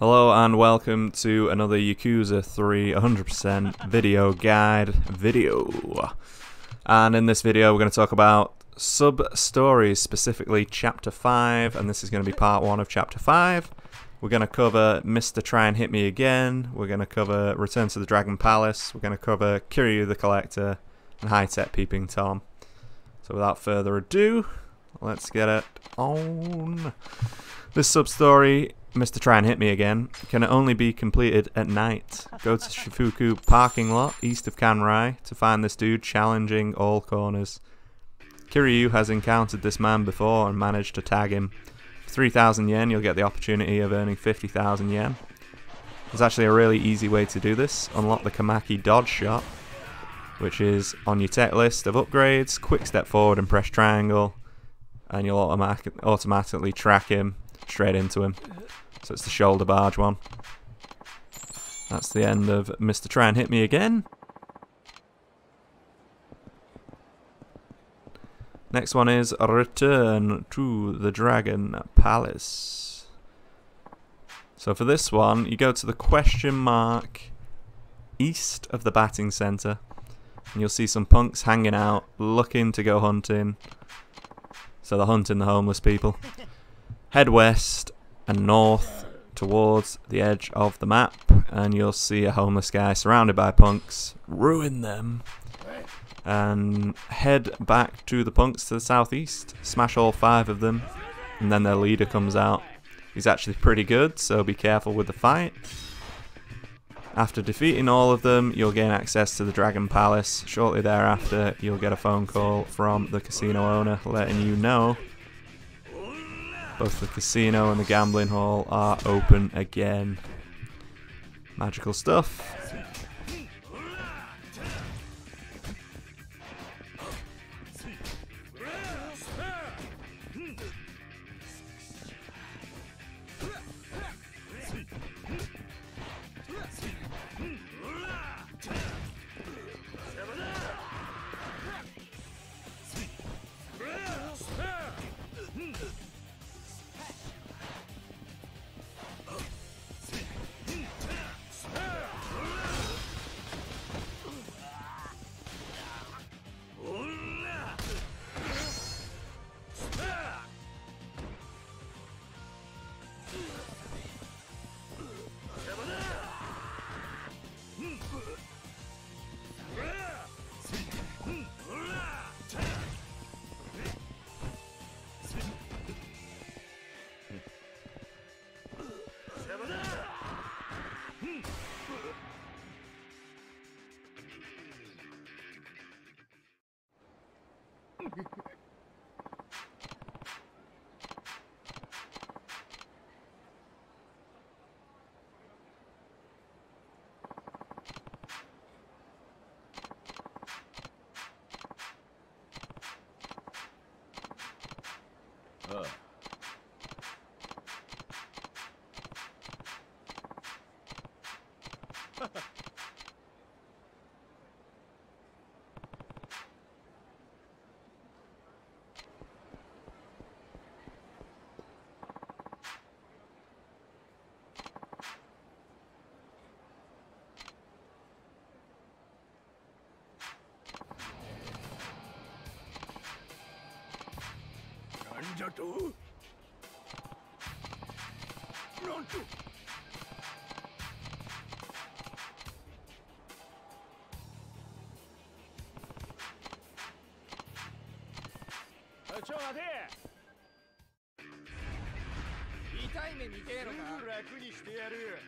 Hello and welcome to another Yakuza 3 100% video guide video. And in this video we're going to talk about sub-stories, specifically Chapter 5, and this is going to be part 1 of Chapter 5. We're going to cover Mr. Try and Hit Me Again, we're going to cover Return to the Dragon Palace, we're going to cover Kiryu the Collector, and High Tech Peeping Tom. So without further ado, let's get it on. This sub-story Mr. Try and Hit Me Again can only be completed at night. Go to Shifuku parking lot east of Kanrai to find this dude challenging all corners. Kiryu has encountered this man before and managed to tag him. For 3,000 yen you'll get the opportunity of earning 50,000 yen. There's actually a really easy way to do this. Unlock the Komaki Dodge Shot, which is on your tech list of upgrades. Quick step forward and press triangle, and you'll automatic automatically track him straight into him. So it's the shoulder barge one. That's the end of Mr. Try and Hit Me Again. Next one is Return to the Dragon Palace. So for this one, you go to the question mark east of the batting centre. And you'll see some punks hanging out, looking to go hunting. So they're hunting the homeless people. Head west and north towards the edge of the map and you'll see a homeless guy surrounded by punks. Ruin them. And head back to the punks to the southeast. Smash all five of them. And then their leader comes out. He's actually pretty good, so be careful with the fight. After defeating all of them, you'll gain access to the Dragon Palace. Shortly thereafter, you'll get a phone call from the casino owner letting you know both the casino and the gambling hall are open again. Magical stuff. Ugh. Uh. Ninja to? Run to? ちょ待て痛い目見てえのか？楽にしてやる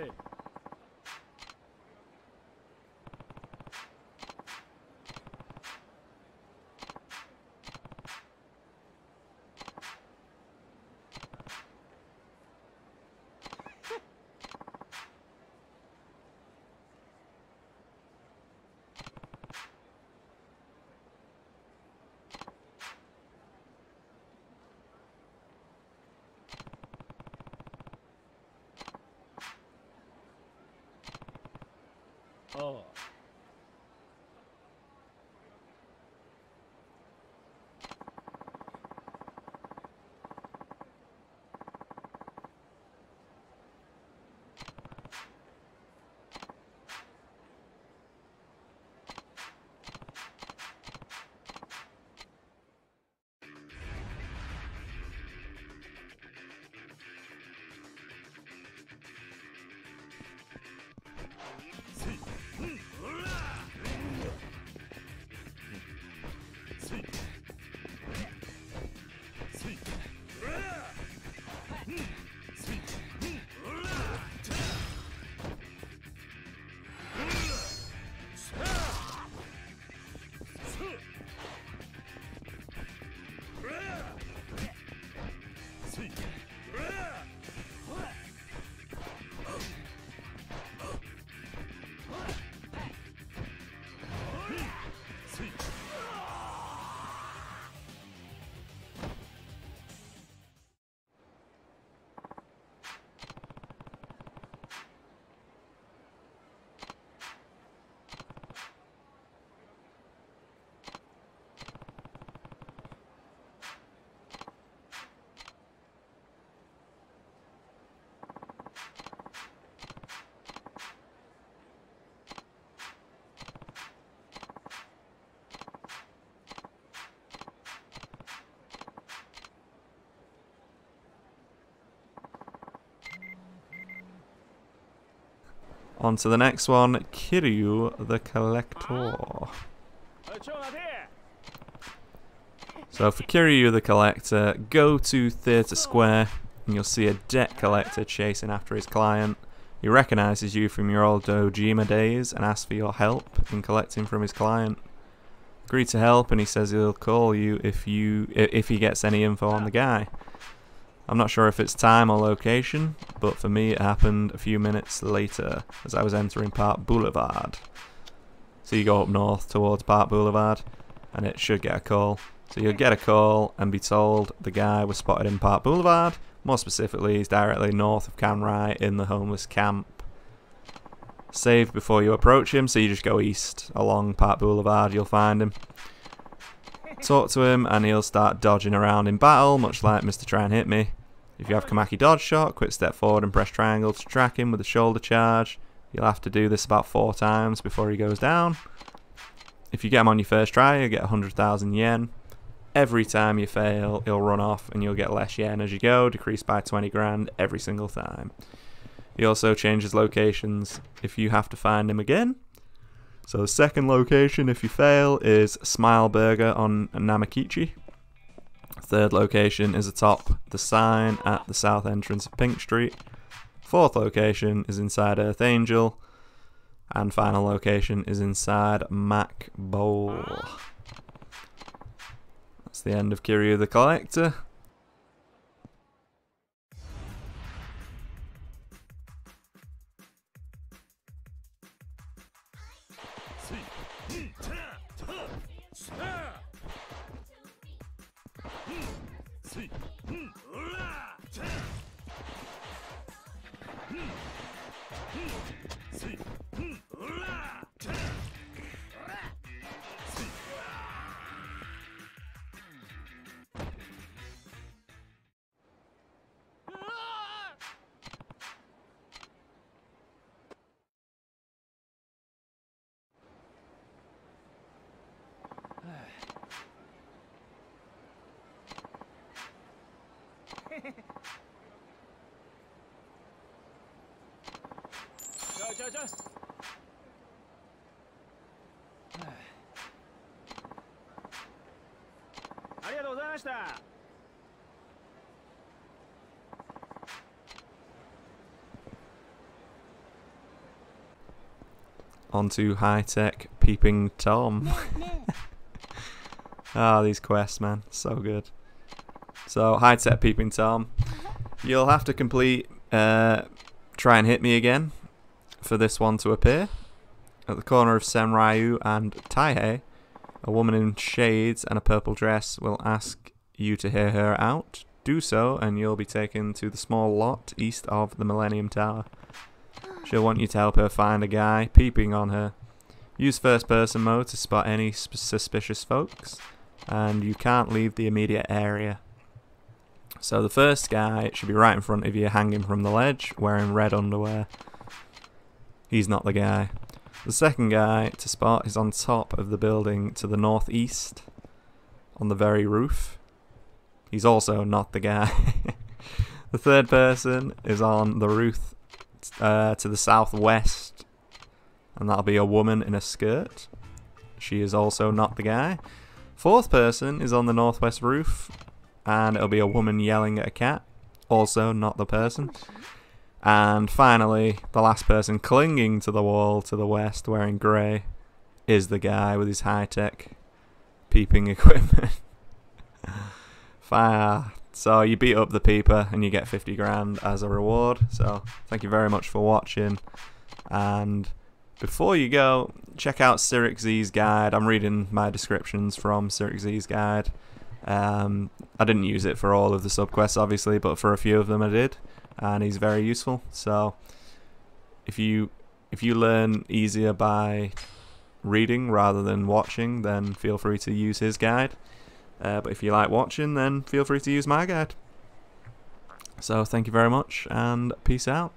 は Oh. On to the next one, Kiryu the Collector. So for Kiryu the Collector, go to Theatre Square and you'll see a debt collector chasing after his client. He recognises you from your old Dojima days and asks for your help in collecting from his client. Agree to help and he says he'll call you if you if he gets any info on the guy. I'm not sure if it's time or location, but for me it happened a few minutes later as I was entering Park Boulevard. So you go up north towards Park Boulevard and it should get a call. So you'll get a call and be told the guy was spotted in Park Boulevard. More specifically, he's directly north of Canrai in the homeless camp. Save before you approach him, so you just go east along Park Boulevard, you'll find him. Talk to him and he'll start dodging around in battle, much like Mr. Try and Hit Me. If you have Komaki dodge shot, quick step forward and press triangle to track him with a shoulder charge. You'll have to do this about four times before he goes down. If you get him on your first try, you get 100,000 yen. Every time you fail, he'll run off and you'll get less yen as you go, decreased by 20 grand every single time. He also changes locations if you have to find him again. So the second location, if you fail, is Smile Burger on Nakamichi. Third location is atop the sign at the south entrance of Pink Street. Fourth location is inside Earth Angel. And final location is inside Mach Bowl. That's the end of Kiryu the Collector. Hmm. ょいちょいちょいありがとうございました onto high tech peeping Tom. Ah, these quests, man, so good. So high tech peeping Tom, you'll have to complete. Uh, try and hit me again for this one to appear. At the corner of Senryo and Taihei, a woman in shades and a purple dress will ask you to hear her out. Do so, and you'll be taken to the small lot east of the Millennium Tower. She'll want you to help her find a guy peeping on her. Use first person mode to spot any sp- suspicious folks, and you can't leave the immediate area. So the first guy should be right in front of you, hanging from the ledge, wearing red underwear. He's not the guy. The second guy to spot is on top of the building to the northeast, on the very roof. He's also not the guy. the third person is on the roof uh, to the southwest, and that'll be a woman in a skirt. She is also not the guy. Fourth person is on the northwest roof, and it'll be a woman yelling at a cat. Also not the person. And finally, the last person clinging to the wall to the west wearing grey is the guy with his high tech peeping equipment. Fire. So you beat up the peeper and you get 50 grand as a reward. So thank you very much for watching. And before you go, check out Cyric Z's guide. I'm reading my descriptions from Cyric Z's guide. Um, I didn't use it for all of the subquests, obviously, but for a few of them I did, and he's very useful. So, if you if you learn easier by reading rather than watching, then feel free to use his guide. Uh, but if you like watching, then feel free to use my guide. So, thank you very much, and peace out.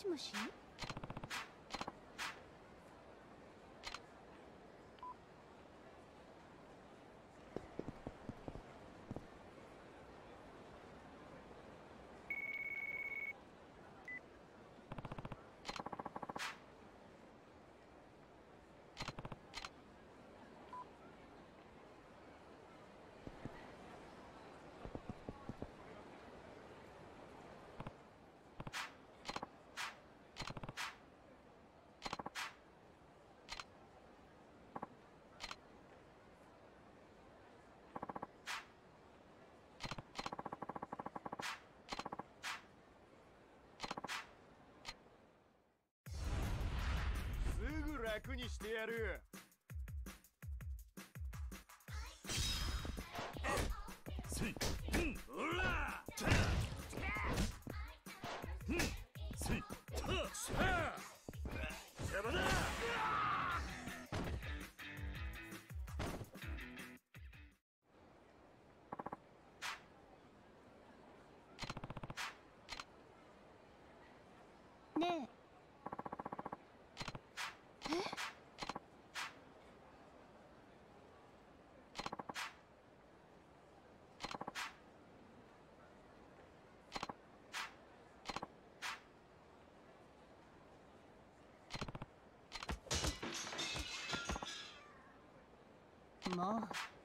もしもし楽にしてやる。せい。うんおらもう